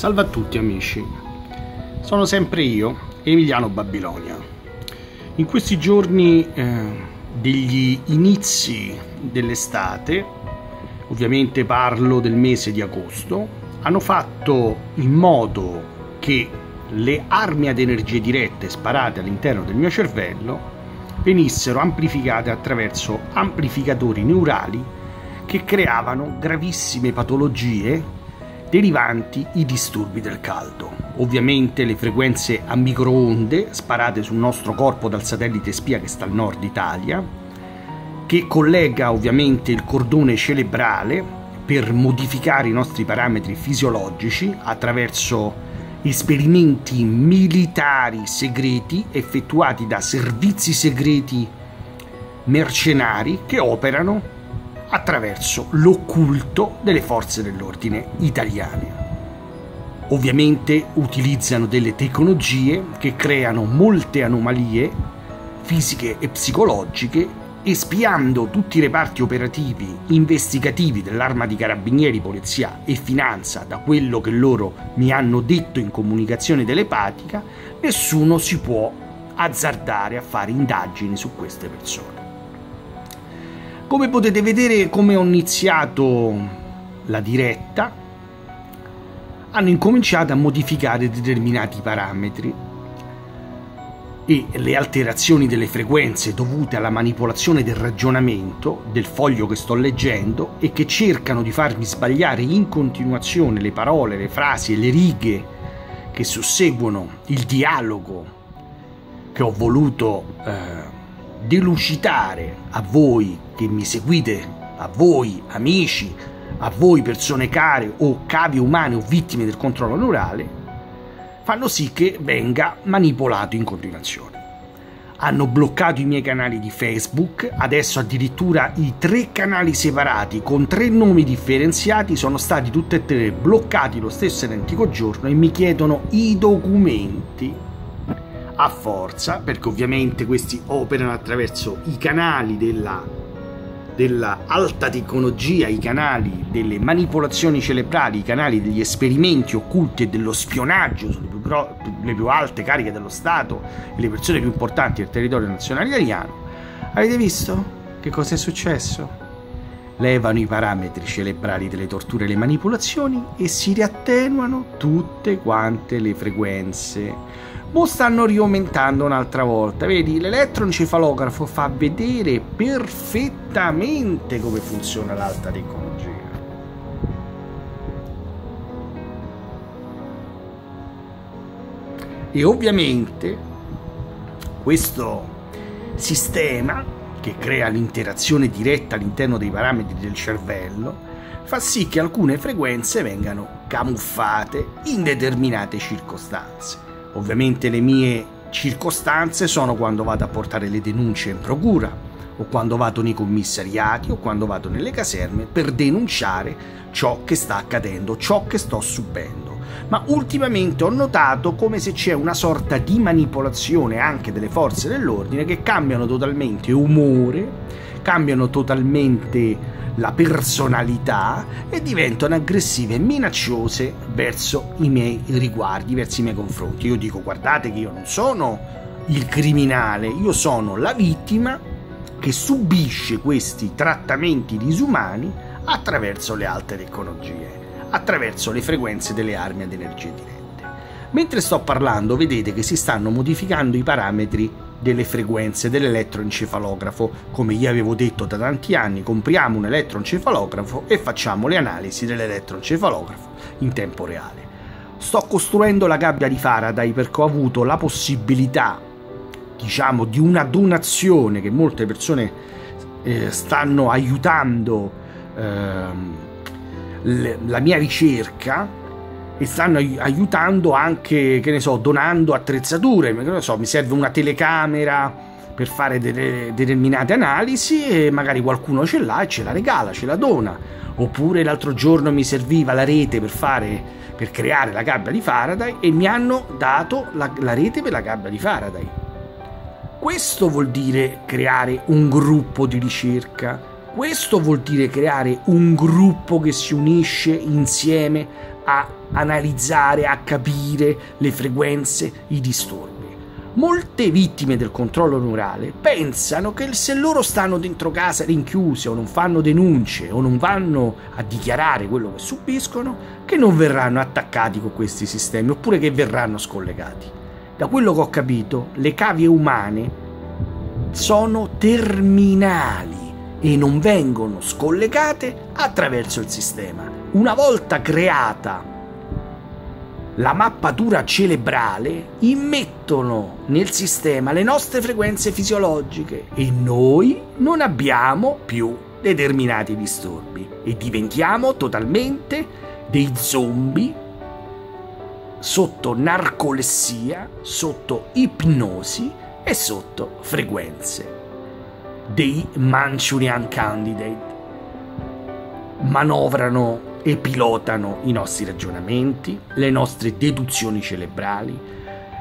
Salve a tutti amici, sono sempre io, Emiliano Babilonia. In questi giorni eh, degli inizi dell'estate, ovviamente parlo del mese di agosto, hanno fatto in modo che le armi ad energie dirette sparate all'interno del mio cervello venissero amplificate attraverso amplificatori neurali che creavano gravissime patologie derivanti i disturbi del caldo. Ovviamente le frequenze a microonde sparate sul nostro corpo dal satellite spia che sta al nord Italia, che collega ovviamente il cordone cerebrale per modificare i nostri parametri fisiologici attraverso esperimenti militari segreti effettuati da servizi segreti mercenari che operano attraverso l'occulto delle forze dell'ordine italiane. Ovviamente utilizzano delle tecnologie che creano molte anomalie fisiche e psicologiche espiando tutti i reparti operativi investigativi dell'arma di carabinieri, polizia e finanza da quello che loro mi hanno detto in comunicazione telepatica, nessuno si può azzardare a fare indagini su queste persone. Come potete vedere come ho iniziato la diretta, hanno incominciato a modificare determinati parametri e le alterazioni delle frequenze dovute alla manipolazione del ragionamento del foglio che sto leggendo e che cercano di farmi sbagliare in continuazione le parole, le frasi e le righe che susseguono il dialogo che ho voluto eh, delucidare a voi che mi seguite, a voi amici, a voi persone care o cavi umane o vittime del controllo neurale, fanno sì che venga manipolato in continuazione. Hanno bloccato i miei canali di Facebook, adesso addirittura i tre canali separati con tre nomi differenziati sono stati tutti e tre bloccati lo stesso identico giorno e mi chiedono i documenti a forza, perché ovviamente questi operano attraverso i canali della, della alta tecnologia, i canali delle manipolazioni cerebrali, i canali degli esperimenti occulti e dello spionaggio sulle più, gro- le più alte cariche dello Stato e le persone più importanti del territorio nazionale italiano. Avete visto che cosa è successo? levano i parametri cerebrali delle torture e le manipolazioni e si riattenuano tutte quante le frequenze Mo stanno riaumentando un'altra volta. Vedi, l'elettroencefalografo fa vedere perfettamente come funziona l'alta tecnologia. E ovviamente questo sistema che crea l'interazione diretta all'interno dei parametri del cervello fa sì che alcune frequenze vengano camuffate in determinate circostanze. Ovviamente le mie circostanze sono quando vado a portare le denunce in procura o quando vado nei commissariati o quando vado nelle caserme per denunciare ciò che sta accadendo, ciò che sto subendo. Ma ultimamente ho notato come se c'è una sorta di manipolazione anche delle forze dell'ordine che cambiano totalmente umore, cambiano totalmente la personalità e diventano aggressive e minacciose verso i miei riguardi, verso i miei confronti. Io dico guardate che io non sono il criminale, io sono la vittima che subisce questi trattamenti disumani attraverso le alte tecnologie, attraverso le frequenze delle armi ad energie dirette. Mentre sto parlando vedete che si stanno modificando i parametri delle frequenze dell'elettroencefalografo. Come gli avevo detto da tanti anni, compriamo un elettroencefalografo e facciamo le analisi dell'elettroencefalografo in tempo reale. Sto costruendo la gabbia di Faraday perché ho avuto la possibilità, diciamo, di una donazione che molte persone eh, stanno aiutando eh, la mia ricerca e stanno aiutando anche, che ne so, donando attrezzature, che ne so, mi serve una telecamera per fare delle determinate analisi e magari qualcuno ce l'ha e ce la regala, ce la dona. Oppure l'altro giorno mi serviva la rete per fare per creare la gabbia di Faraday e mi hanno dato la, la rete per la gabbia di Faraday. Questo vuol dire creare un gruppo di ricerca, questo vuol dire creare un gruppo che si unisce insieme a analizzare, a capire le frequenze, i disturbi. Molte vittime del controllo neurale pensano che se loro stanno dentro casa rinchiuse o non fanno denunce o non vanno a dichiarare quello che subiscono, che non verranno attaccati con questi sistemi oppure che verranno scollegati. Da quello che ho capito, le cavie umane sono terminali e non vengono scollegate attraverso il sistema. Una volta creata la mappatura cerebrale immettono nel sistema le nostre frequenze fisiologiche e noi non abbiamo più determinati disturbi e diventiamo totalmente dei zombie sotto narcolessia, sotto ipnosi e sotto frequenze dei Manchurian Candidate. Manovrano e pilotano i nostri ragionamenti, le nostre deduzioni cerebrali,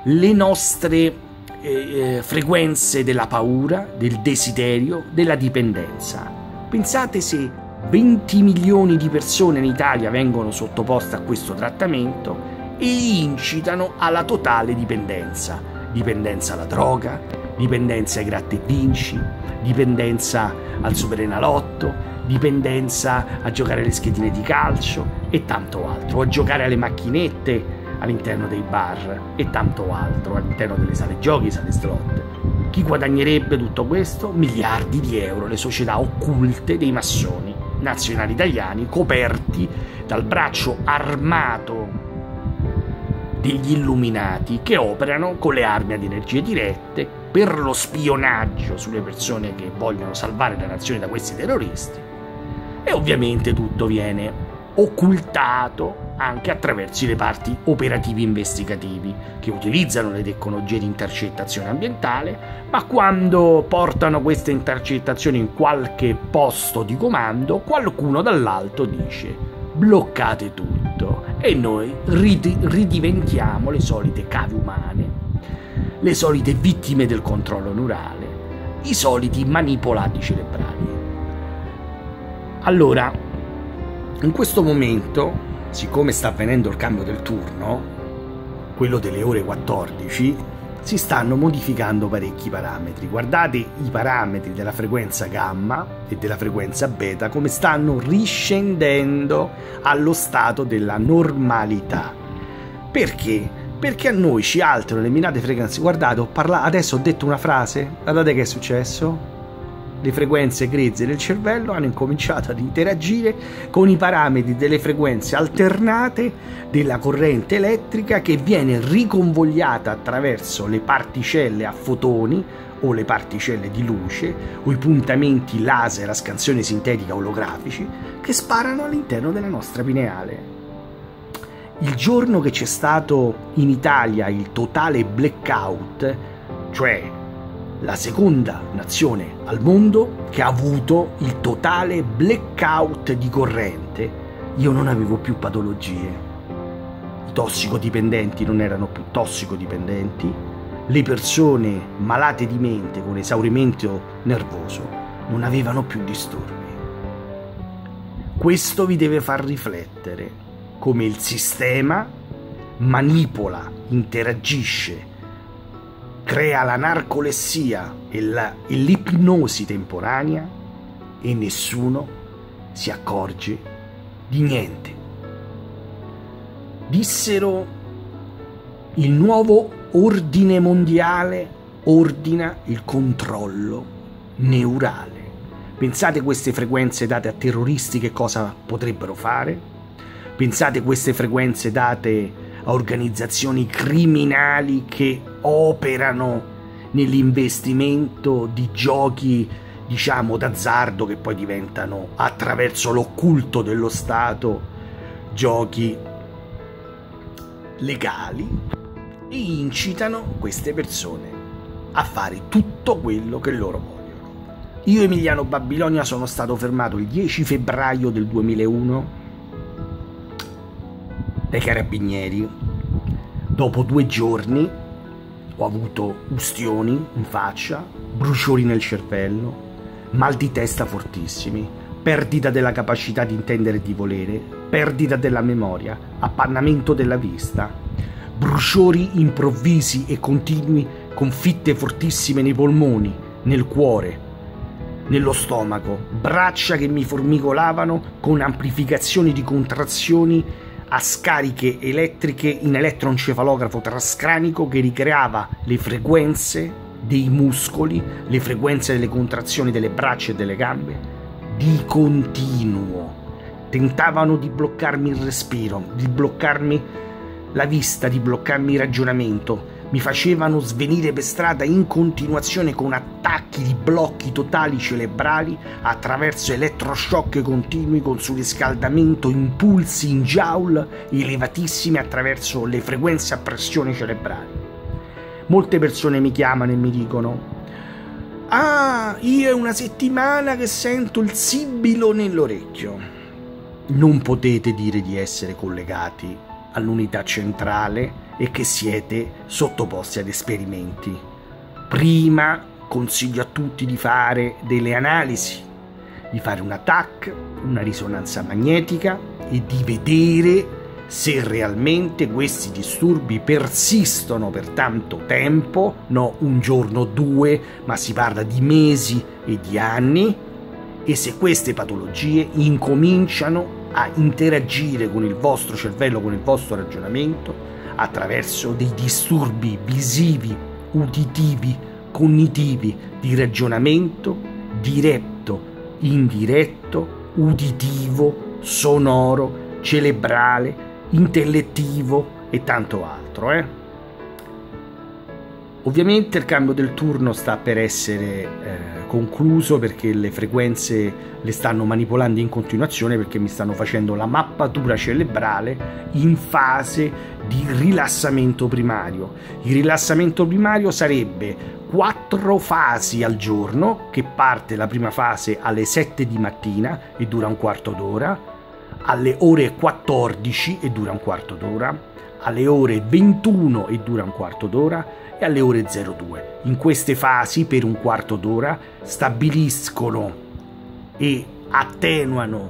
le nostre eh, eh, frequenze della paura, del desiderio, della dipendenza. Pensate se 20 milioni di persone in Italia vengono sottoposte a questo trattamento e incitano alla totale dipendenza. Dipendenza alla droga, dipendenza ai gratta e vinci, dipendenza al superenalotto, dipendenza a giocare alle schedine di calcio e tanto altro, a giocare alle macchinette all'interno dei bar e tanto altro, all'interno delle sale giochi, sale slot. Chi guadagnerebbe tutto questo? Miliardi di euro, le società occulte dei massoni nazionali italiani coperti dal braccio armato degli illuminati che operano con le armi ad energie dirette per lo spionaggio sulle persone che vogliono salvare la nazione da questi terroristi. E ovviamente tutto viene occultato anche attraverso i reparti operativi investigativi che utilizzano le tecnologie di intercettazione ambientale, ma quando portano queste intercettazioni in qualche posto di comando, qualcuno dall'alto dice bloccate tutto e noi ridiventiamo le solite cave umane, le solite vittime del controllo neurale, i soliti manipolati cerebrali. Allora, in questo momento, siccome sta avvenendo il cambio del turno, quello delle ore 14, si stanno modificando parecchi parametri. Guardate i parametri della frequenza gamma e della frequenza beta come stanno riscendendo allo stato della normalità. Perché? Perché a noi ci alterano le minate frequenze. Guardate, ho parlato, adesso ho detto una frase, guardate che è successo le frequenze grezze del cervello hanno incominciato ad interagire con i parametri delle frequenze alternate della corrente elettrica che viene riconvogliata attraverso le particelle a fotoni o le particelle di luce o i puntamenti laser a scansione sintetica olografici che sparano all'interno della nostra pineale. Il giorno che c'è stato in Italia il totale blackout, cioè la seconda nazione al mondo che ha avuto il totale blackout di corrente. Io non avevo più patologie. I tossicodipendenti non erano più tossicodipendenti. Le persone malate di mente con esaurimento nervoso non avevano più disturbi. Questo vi deve far riflettere come il sistema manipola, interagisce crea la narcolessia e, la, e l'ipnosi temporanea e nessuno si accorge di niente. Dissero il nuovo ordine mondiale ordina il controllo neurale. Pensate queste frequenze date a terroristi che cosa potrebbero fare? Pensate queste frequenze date a organizzazioni criminali che operano nell'investimento di giochi diciamo d'azzardo che poi diventano attraverso l'occulto dello Stato giochi legali e incitano queste persone a fare tutto quello che loro vogliono. Io Emiliano Babilonia sono stato fermato il 10 febbraio del 2001 dai carabinieri. Dopo due giorni ho avuto ustioni in faccia, bruciori nel cervello, mal di testa fortissimi, perdita della capacità di intendere e di volere, perdita della memoria, appannamento della vista, bruciori improvvisi e continui con fitte fortissime nei polmoni, nel cuore, nello stomaco, braccia che mi formicolavano con amplificazioni di contrazioni a scariche elettriche in elettroencefalografo trascranico che ricreava le frequenze dei muscoli, le frequenze delle contrazioni delle braccia e delle gambe di continuo. Tentavano di bloccarmi il respiro, di bloccarmi la vista, di bloccarmi il ragionamento, mi facevano svenire per strada in continuazione con attacchi di blocchi totali cerebrali attraverso elettroshock continui con surriscaldamento, impulsi in joule elevatissimi attraverso le frequenze a pressione cerebrali. Molte persone mi chiamano e mi dicono Ah, io è una settimana che sento il sibilo nell'orecchio. Non potete dire di essere collegati all'unità centrale e che siete sottoposti ad esperimenti. Prima consiglio a tutti di fare delle analisi, di fare un TAC, una risonanza magnetica e di vedere se realmente questi disturbi persistono per tanto tempo, no un giorno o due, ma si parla di mesi e di anni, e se queste patologie incominciano a interagire con il vostro cervello, con il vostro ragionamento, attraverso dei disturbi visivi, uditivi, cognitivi, di ragionamento diretto, indiretto, uditivo, sonoro, cerebrale, intellettivo e tanto altro. Eh? Ovviamente il cambio del turno sta per essere eh, concluso perché le frequenze le stanno manipolando in continuazione perché mi stanno facendo la mappatura cerebrale in fase di rilassamento primario. Il rilassamento primario sarebbe quattro fasi al giorno che parte la prima fase alle 7 di mattina e dura un quarto d'ora, alle ore 14 e dura un quarto d'ora, alle ore 21 e dura un quarto d'ora e alle ore 02. In queste fasi, per un quarto d'ora, stabiliscono e attenuano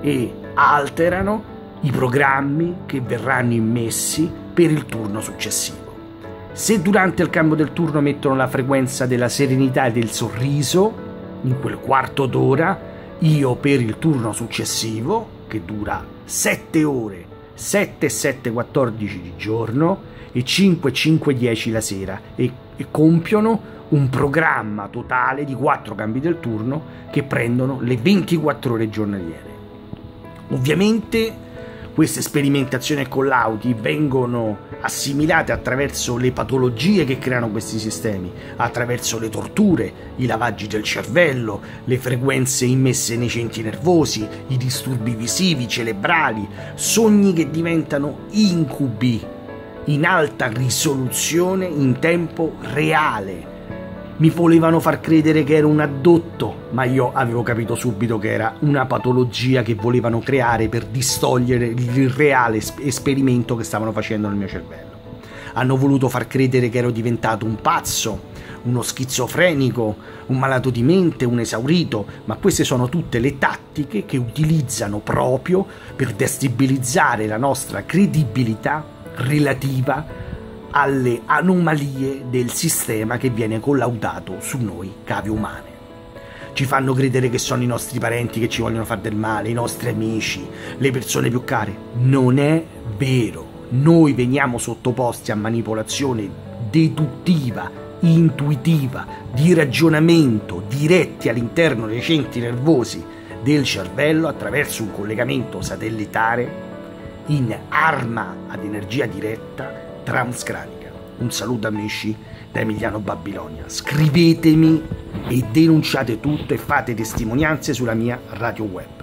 e alterano i programmi che verranno immessi per il turno successivo. Se durante il cambio del turno mettono la frequenza della serenità e del sorriso, in quel quarto d'ora, io per il turno successivo, che dura 7 ore, 7 7 14 di giorno, e 5 5 10 la sera e, e compiono un programma totale di 4 cambi del turno che prendono le 24 ore giornaliere. Ovviamente queste sperimentazioni e collauti vengono assimilate attraverso le patologie che creano questi sistemi, attraverso le torture, i lavaggi del cervello, le frequenze immesse nei centri nervosi, i disturbi visivi, cerebrali, sogni che diventano incubi in alta risoluzione in tempo reale. Mi volevano far credere che ero un addotto, ma io avevo capito subito che era una patologia che volevano creare per distogliere il reale esperimento che stavano facendo nel mio cervello. Hanno voluto far credere che ero diventato un pazzo, uno schizofrenico, un malato di mente, un esaurito, ma queste sono tutte le tattiche che utilizzano proprio per destabilizzare la nostra credibilità relativa alle anomalie del sistema che viene collaudato su noi cave umane. Ci fanno credere che sono i nostri parenti che ci vogliono fare del male, i nostri amici, le persone più care. Non è vero. Noi veniamo sottoposti a manipolazione deduttiva, intuitiva, di ragionamento diretti all'interno dei centri nervosi del cervello attraverso un collegamento satellitare in arma ad energia diretta transcranica. Un saluto amici da Emiliano Babilonia. Scrivetemi e denunciate tutto e fate testimonianze sulla mia radio web.